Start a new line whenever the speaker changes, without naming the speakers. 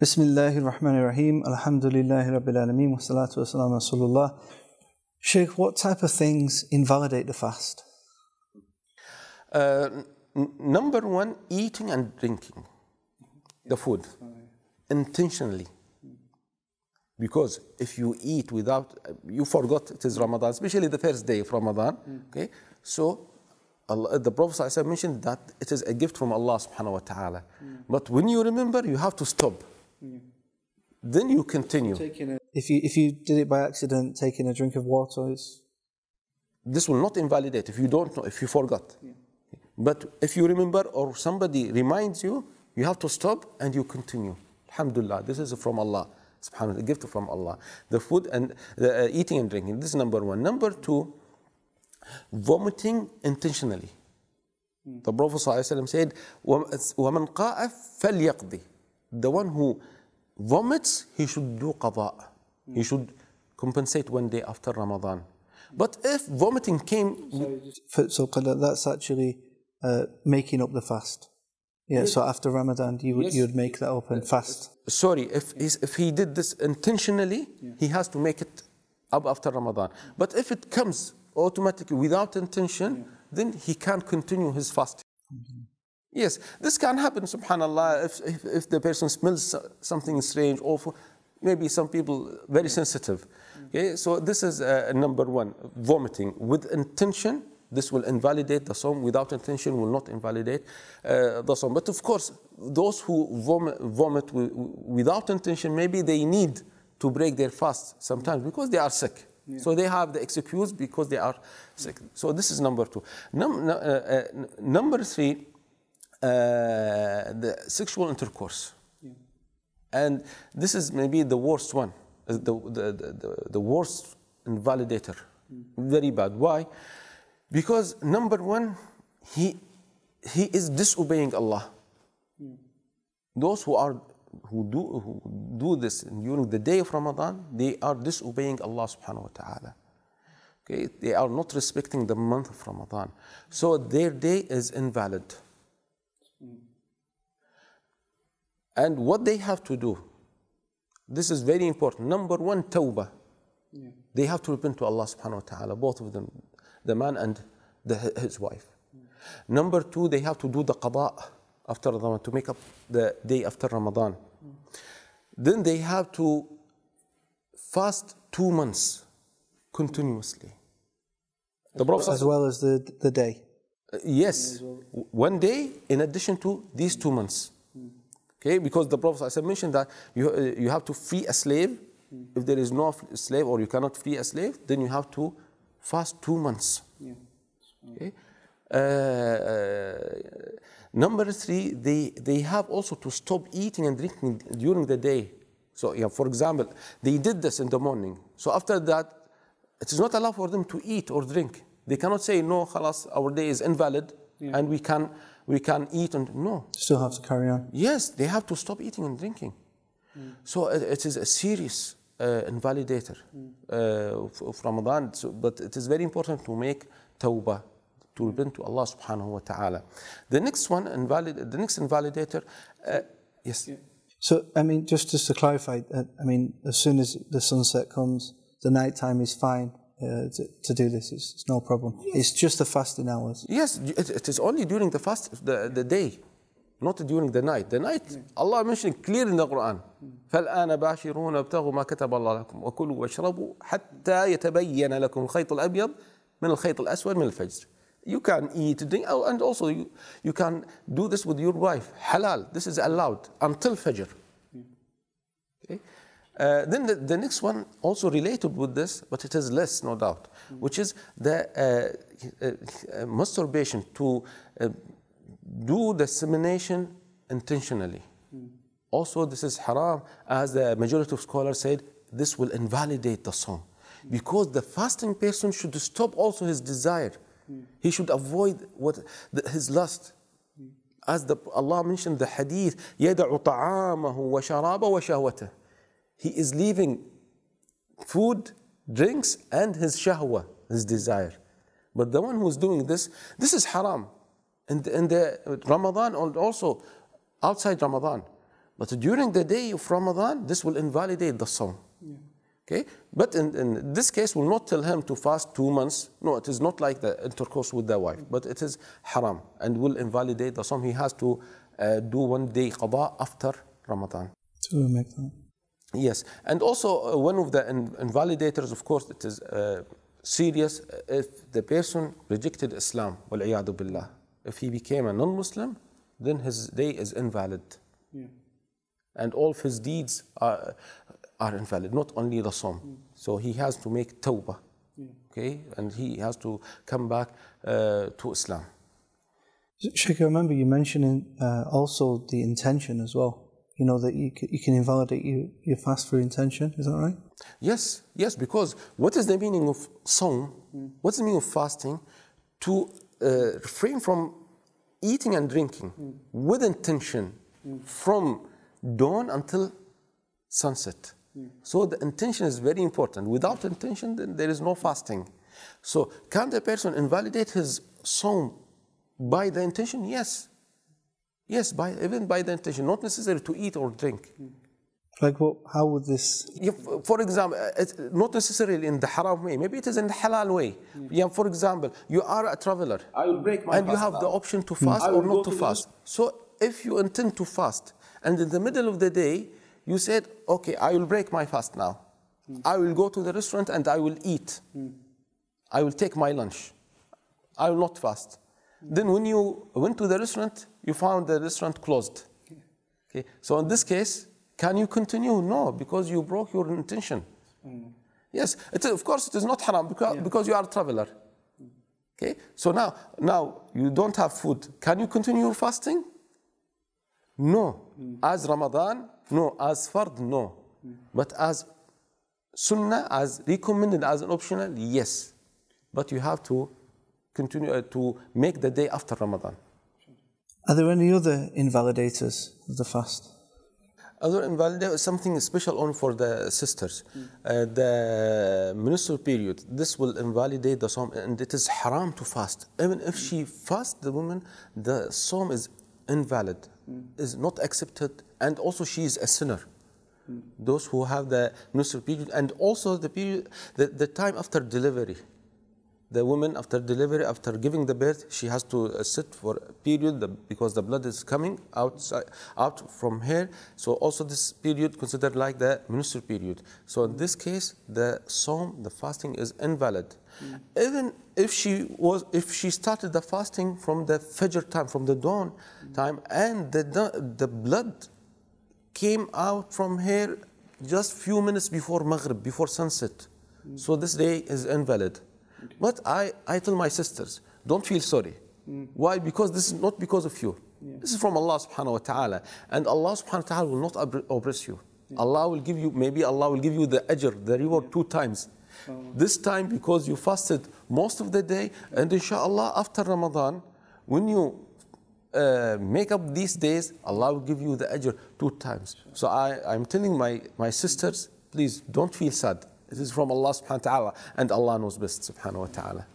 Bismillahirrahmanirrahim. Alhamdulillahi Rabbil Alameen. Wassalatu wassalamu Rasulullah. Sheikh, what type of things invalidate the fast?
Uh, number one, eating and drinking the food intentionally. Because if you eat without, you forgot it is Ramadan, especially the first day of Ramadan. Okay, so Allah, the Prophet mentioned that it is a gift from Allah subhanahu wa taala. Mm. But when you remember, you have to stop Then you continue.
If you if you did it by accident, taking a drink of water is
this will not invalidate if you don't know, if you forgot. But if you remember or somebody reminds you, you have to stop and you continue. Alhamdulillah, this is from Allah. Subhanallah, a gift from Allah. The food and the, uh, eating and drinking. This is number one. Number two, vomiting intentionally. The Prophet ﷺ said, وَمَنْ قَاءَ فَلْيَقْضِ The one who vomits, he should do qada. He should compensate one day after Ramadan. But if vomiting came
for- so that's actually uh, making up the fast. Yeah. So after Ramadan, you would you would make that up and fast.
sorry, if, he's, if he did this intentionally, he has to make it up after Ramadan. But if it comes automatically without intention, then he can't continue his fasting. Yes, this can happen, subhanAllah, if, if, if the person smells something strange, awful. Maybe some people very sensitive. Okay, so this is uh, number one, vomiting with intention. This will invalidate the sawm. Without intention, will not invalidate uh, the sawm. But of course, those who vomit, vomit without intention, maybe they need to break their fast sometimes because they are sick. So they have the excuse because they are sick. So this is number two. Num- uh, uh, number three, the sexual intercourse. And this is maybe the worst one, uh, the, the, the, the, the worst invalidator. Very bad. Why? Because number one, he, he is disobeying Allah. Those who are who do who do this during the day of Ramadan, they are disobeying Allah subhanahu wa ta'ala. Okay, they are not respecting the month of Ramadan. So their day is invalid. And what they have to do, this is very important. Number one, tawbah. They have to repent to Allah subhanahu wa ta'ala, both of them, the man and the, his wife. Number two, they have to do the qada after Ramadan, to make up the day after Ramadan. Then they have to fast two months continuously. The Prophet
as well as the the day.
uh, Yes, one day in addition to these two months. Okay, because the Prophet ﷺ mentioned that you, uh, you have to free a slave. If there is no slave or you cannot free a slave, then you have to fast two months. Okay. Uh, uh, number three, they, they have also to stop eating and drinking during the day. So, yeah, for example, they did this in the morning. So after that, it is not allowed for them to eat or drink. They cannot say, no, khalas, our day is invalid and we can, we can eat and no.
Still have to carry on.
Yes, they have to stop eating and drinking. So it, it is a serious uh, invalidator uh, of, of Ramadan. So, but it is very important to make tawbah, to repent to Allah subhanahu wa ta'ala. The next one, invalid, the next invalidator, uh, yes.
So I mean, just just to clarify, uh, I mean, as soon as the sunset comes, the night time is fine uh, to, to do this. It's, it's no problem. It's just the fasting hours.
Yes, it, it is only during the fast, the, the day, not during the night. The night, Allah mentioned clear in the Quran. فالآن باشرون ابتغوا ما كتب الله لكم وكلوا واشربوا حتى يتبين لكم الخيط الأبيض من الخيط الأسود من الفجر. You can eat, drink, oh, and also you, you can do this with your wife. Halal, this is allowed until Fajr. Okay? Uh, then the, the, next one also related with this, but it is less, no doubt, mm -hmm. which is the uh, uh, masturbation to do the semenation intentionally. Mm -hmm. Also, this is haram, as the majority of scholars said, this will invalidate the sawm because the fasting person should stop also his desire. Mm. He should avoid what the, his lust. Mm. As the, Allah mentioned the hadith, يَدَعُ طَعَامَهُ وَشَرَابَهُ وَشَهْوَتَهُ he is leaving food, drinks, and his shahwa, his desire. But the one who is doing this, this is haram. In the, in the Ramadan and also outside Ramadan. But during the day of Ramadan, this will invalidate the sawm. Okay? But in, in this case, we'll not tell him to fast two months. No, it is not like the intercourse with the wife, but it is haram and will invalidate the sawm. He has to uh, do one day qada after Ramadan.
To make that.
Yes, and also uh, one of the in- invalidators, of course, it is uh, serious if the person rejected Islam, wal-iyadu billah. If he became a non-Muslim, then his day is invalid. And all of his deeds are, are invalid, not only the sawm. So he has to make tawbah, okay? And he has to come back uh, to Islam.
Sheikh, I remember you mentioning uh, also the intention as well. You know, that you, c- you can invalidate your, fast for intention. Is that right?
Yes, yes, because what is the meaning of sawm? What's the meaning of fasting? To uh, refrain from eating and drinking with intention from dawn until sunset. So the intention is very important. Without intention, then there is no fasting. So can the person invalidate his sawm by the intention? Yes. Yes, by, even by the intention, not necessary to eat or drink.
Like, what? How would this?
Yeah, f- for example, it's not necessarily in the haram way. Maybe it is in the halal way. Yeah, for example, you are a traveler.
I will break my
And you have
now.
the option to fast
I
or not to
to the
fast. So if you intend to fast, and in the middle of the day, you said, okay, I will break my fast now. I will go to the restaurant and I will eat. I will take my lunch. I will not fast. Then when you went to the restaurant, you found the restaurant closed. Okay. So in this case, can you continue? No, because you broke your intention. Yes, it is, of course it is not haram because, because you are a traveler. Okay, so now, now you don't have food. Can you continue your fasting? No. As Ramadan, no. As fard, no. But as sunnah, as recommended, as an optional, yes. But you have to continue uh, to make the day after Ramadan.
Are there any other invalidators of the fast?
Other invalidate is something special only for the sisters. Uh, the menstrual period, this will invalidate the sawm, and it is haram to fast. Even if she fasts, the woman, the sawm is invalid, is not accepted, and also she is a sinner. Those who have the menstrual period, and also the period, the, the time after delivery. The woman after delivery, after giving the birth, she has to uh, sit for a period because the blood is coming outside, out from here. So also this period considered like the menstrual period. So in this case, the sawm, the fasting is invalid. Hmm. Even if she was, if she started the fasting from the fajr time, from the dawn hmm. time, and the the blood came out from here just few minutes before Maghrib, before sunset. Hmm. So this day is invalid. But I, I tell my sisters, don't feel sorry. Why? Because this is not because of you. This is from Allah subhanahu wa ta'ala. And Allah subhanahu wa ta'ala will not oppress you. Allah will give you, maybe Allah will give you the ajr, the reward two times. This time because you fasted most of the day, and inshallah after Ramadan, when you uh, make up these days, Allah will give you the ajr two times. So I, I'm telling my, my sisters, please don't feel sad. It is from Allah subhanahu wa ta'ala, and Allah knows best subhanahu wa ta'ala.